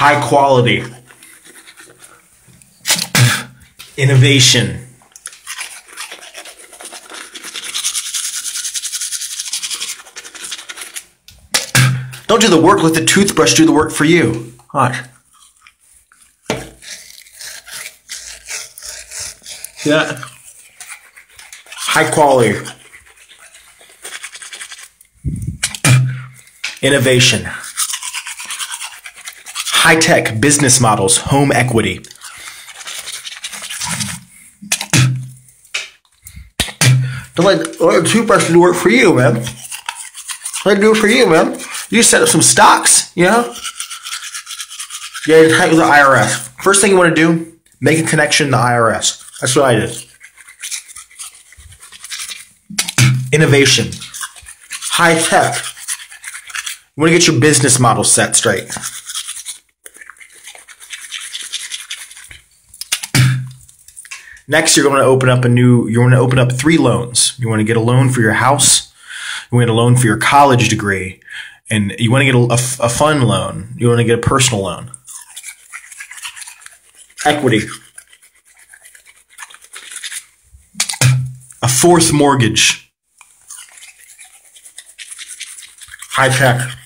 high quality, innovation. Don't do the work, let the toothbrush do the work for you. See that? High quality. Innovation. High tech business models, home equity. Don't let, let toothbrush do work for you, man. Let it do it for you, man. You set up some stocks, you know? Yeah, you're the IRS. First thing you want to do, make a connection to the IRS. That's what I did. Innovation. High tech. You want to get your business model set straight. Next, you're going to open up a new, you want to open up three loans. You want to get a loan for your house. You want to a loan for your college degree. And you want to get a, a, a fun loan. You want to get a personal loan. Equity. A fourth mortgage. High tech.